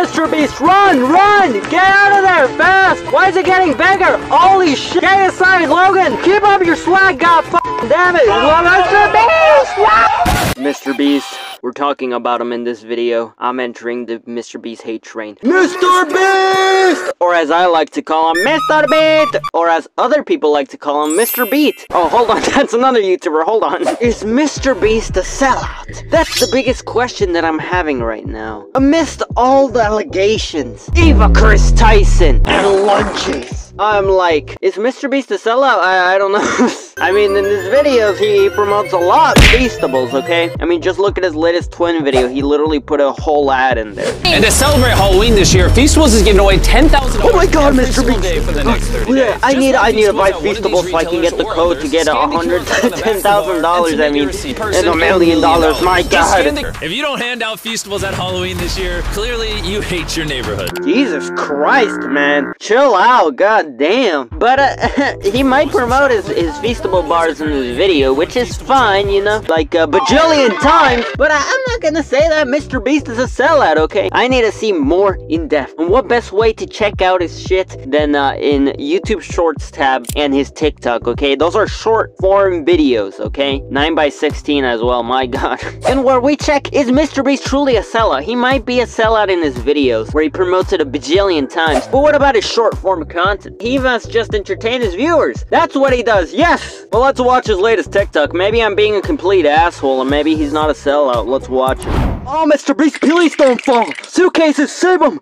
Mr. Beast! Run! Run! Get out of there! Fast! Why is it getting bigger? Holy shit! Get aside, Logan! Keep up your swag, god damn it! Mr. Beast! Mr. Beast, we're talking about him in this video. I'm entering the Mr. Beast hate train. Mr. Beast! Or as I like to call him, Mr. Beat! Or as other people like to call him, Mr. Beat. Oh, hold on, that's another YouTuber, hold on. Is Mr. Beast a sellout? That's the biggest question that I'm having right now. Amidst all the allegations, Ava Chris Tyson, and lunches. I'm like, is Mr. Beast a sellout? I, I don't know. I mean, in his videos, he promotes a lot of Beastables, okay? I mean, just look at his latest twin video. He literally put a whole ad in there. And to celebrate Halloween this year, Feastables is giving away $10,000 Oh my god, Mr. Beast! day for the next 30 Yeah, days. I need, I need to buy at one of these Feastables so I can get the code to get a Scan the hundred, QR code on the back ten of the bar thousand and dollars. I submit mean, and a million dollars. My god. If you don't hand out Feastables at Halloween this year, clearly you hate your neighborhood. Jesus Christ, man. Chill out, god damn. But uh, he might promote his, his Feastable bars in this video, which is fine, you know, like a bajillion times. But I, I'm not gonna say that Mr. Beast is a sellout, okay? I need to see more in depth. And what best way to check out his shit than uh, in YouTube Shorts tab and his TikTok, okay? Those are short form videos, okay? 9 by 16 as well, my god. and where we check, is Mr. Beast truly a sellout? He might be a sellout in his videos, where he promotes it a bajillion times. But what about his short form content? He must just entertain his viewers. That's what he does, yes! Well, let's watch his latest TikTok. Maybe I'm being a complete asshole, and maybe he's not a sellout. Let's watch it. Oh, Mr. Beast, please don't fall! Suitcases, save him!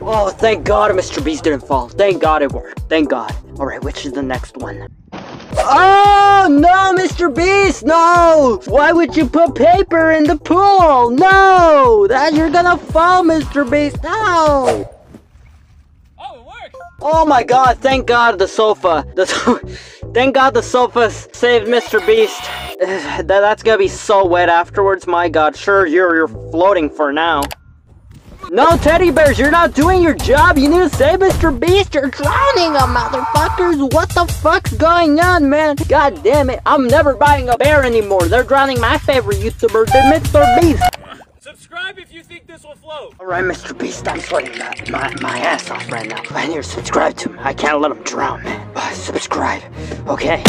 Oh, thank God Mr. Beast didn't fall. Thank God it worked. Thank God. Alright, which is the next one? Oh, no, Mr. Beast, no! Why would you put paper in the pool? No! That you're gonna fall, Mr. Beast, no! Oh, my god, thank god the sofa. The so thank god the sofa saved Mr. Beast. that, that's gonna be so wet afterwards, my god. Sure, you're you're floating for now. No, teddy bears, you're not doing your job. You need to save Mr. Beast. You're drowning him, motherfuckers. What the fuck's going on, man? God damn it. I'm never buying a bear anymore. They're drowning my favorite YouTuber, Mr. Beast. Subscribe if you think this will float. Alright, Mr. Beast, I'm sweating my, my, my ass off right now. I need to subscribe to him. I can't let him drown, man. Uh, subscribe. Okay.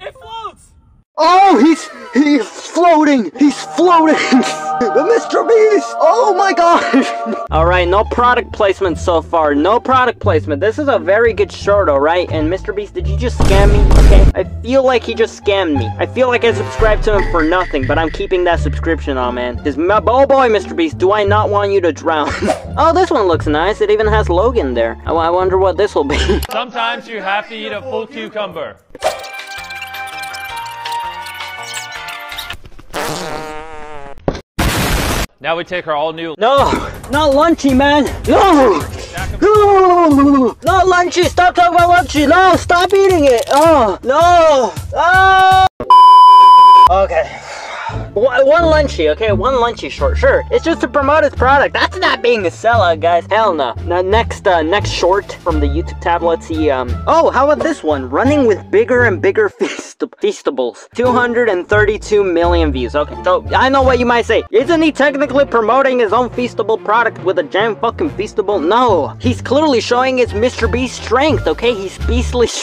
It floats! Oh, he's he's floating. He's floating. Mr. Beast. Oh my god. all right, no product placement so far. No product placement. This is a very good short, all right? And Mr. Beast, did you just scam me? Okay. I feel like he just scammed me. I feel like I subscribed to him for nothing, but I'm keeping that subscription on, man. Cause my, oh boy, Mr. Beast, do I not want you to drown? oh, this one looks nice. It even has Logan there. I, I wonder what this will be. Sometimes you have to eat a full cucumber. Now we take our all new No, not lunchy, man. No, no, not lunchy. Stop talking about lunchy. No, stop eating it. Oh, no. Oh. Okay. One lunchy, okay? One lunchy short, sure. It's just to promote his product. That's not being a sellout, guys. Hell no. Now, next, uh, next short from the YouTube tab, let's see, um... Oh, how about this one? Running with bigger and bigger feast feastables. 232 million views. Okay, so, I know what you might say. Isn't he technically promoting his own feastable product with a jam fucking feastable? No. He's clearly showing his Mr. Beast strength, okay? He's beastly...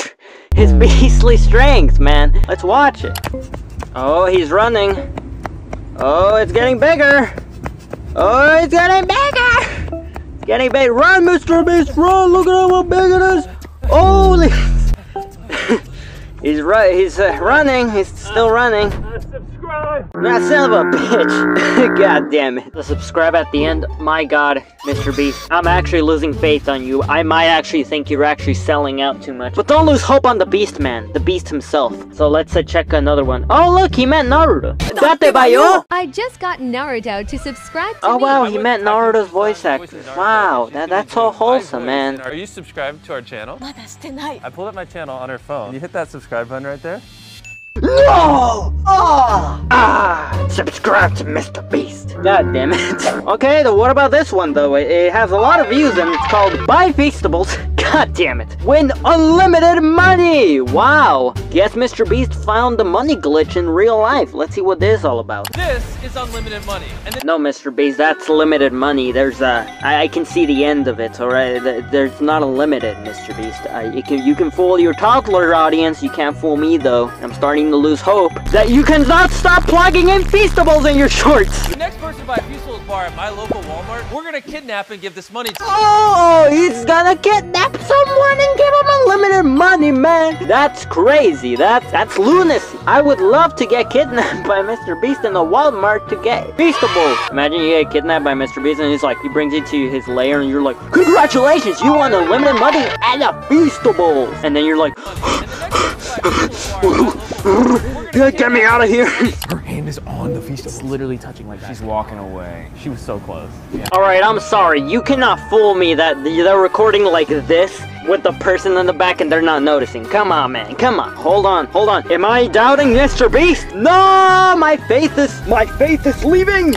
His beastly strength, man. Let's watch it. Oh, he's running. Oh, it's getting bigger. Oh, it's getting bigger. It's getting big. Run, Mr. Beast, run. Look at how big it is. Holy. he's. He's uh, running. He's still running run! That son of a bitch! god damn it. The subscribe at the end, my god, Mr. Beast. I'm actually losing faith on you. I might actually think you're actually selling out too much. But don't lose hope on the Beast Man, the Beast himself. So let's uh, check another one. Oh look, he meant Naruto. Dattebayo! I just got Naruto to subscribe to Oh me. wow, he meant Naruto's voice actor. Wow, that, that's so wholesome, man. Are you subscribed to our channel? I pulled up my channel on her phone. Can you hit that subscribe button right there. No! Ah! Ah! Subscribe to Mr. Beast. God damn it. okay, then what about this one though? It, it has a lot of views and it's called Buy Feastables. God damn it. Win unlimited money! Wow. Guess Mr. Beast found the money glitch in real life. Let's see what this is all about. This is unlimited money. And No, Mr. Beast, that's limited money. There's uh, I, I can see the end of it. All right, there's not unlimited, Mr. Beast. Uh, you can you can fool your toddler audience. You can't fool me though. I'm starting to lose hope that you cannot stop plugging in Feastables in your shorts. the next person buy a Feastables bar at my local Walmart, we're gonna kidnap and give this money to. Oh, he's gonna kidnap someone and give him unlimited money, man. That's crazy. That's that's lunacy. I would love to get kidnapped by Mr. Beast in the Walmart to get Feastables. Imagine you get kidnapped by Mr. Beast and he's like, he brings you to his lair and you're like, congratulations, you won a unlimited money and a Feastables. And then you're like, And the next person to buy a Feastables bar at my local Walmart, we're gonna get me out of here. Her hand is on the feast. It's literally touching like that. She's walking away. She was so close. Yeah. Alright, I'm sorry. You cannot fool me that they're recording like this with the person in the back and they're not noticing. Come on, man. Come on. Hold on. Hold on. Am I doubting Mr. Beast? No! My faith is... My faith is leaving!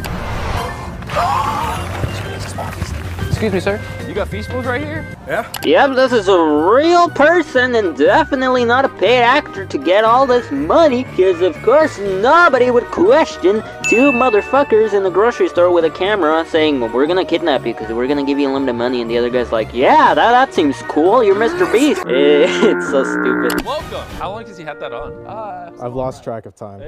Excuse me, sir. You got Feastables right here? Yeah. Yep, this is a real person and definitely not a paid actor to get all this money, because of course nobody would question two motherfuckers in the grocery store with a camera saying, well, we're gonna kidnap you because we're gonna give you unlimited money, and the other guy's like, yeah, that, that seems cool, you're Mr. Beast. it's so stupid. Welcome. How long does he have that on? Uh, I've lost track of time.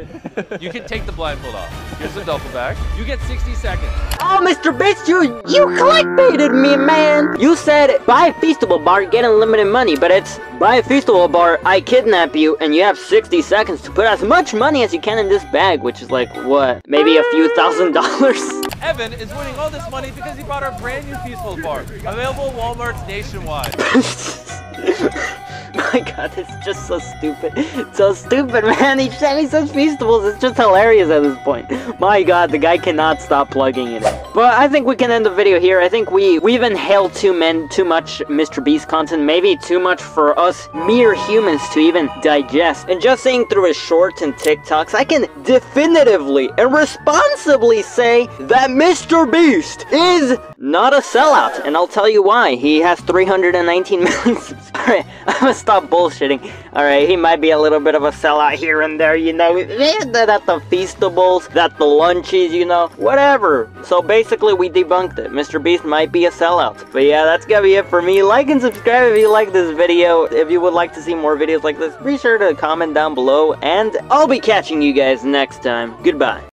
you can take the blindfold off. Here's the duffel bag. You get 60 seconds. Oh, Mr. Beast, you, you clickbaited me, man! You said, buy a Feastable bar, get unlimited money, but it's, buy a Feastable bar, I kidnap you, and you have 60 seconds to put as much money as you can in this bag, which is like, what, maybe a few thousand dollars? Evan is winning all this money because he bought our brand new Feastable bar. Available at Walmart's nationwide. My god, it's just so stupid. So stupid, man. He sent me such Feastables. It's just hilarious at this point. My god, the guy cannot stop plugging it. But I think we can end the video here. I think we, we've inhaled too, men, too much Mr. Beast content. Maybe too much for us mere humans to even digest. And just seeing through his shorts and TikToks, I can definitively and responsibly say that Mr. Beast is not a sellout. And I'll tell you why. He has 319 million subscribers. Alright, I'm gonna stop bullshitting. Alright, he might be a little bit of a sellout here and there, you know. Eh, that the Feastables, that the lunches, you know. Whatever. So basically, we debunked it. Mr. Beast might be a sellout. But yeah, that's gonna be it for me. Like and subscribe if you like this video. If you would like to see more videos like this, be sure to comment down below. And I'll be catching you guys next time. Goodbye.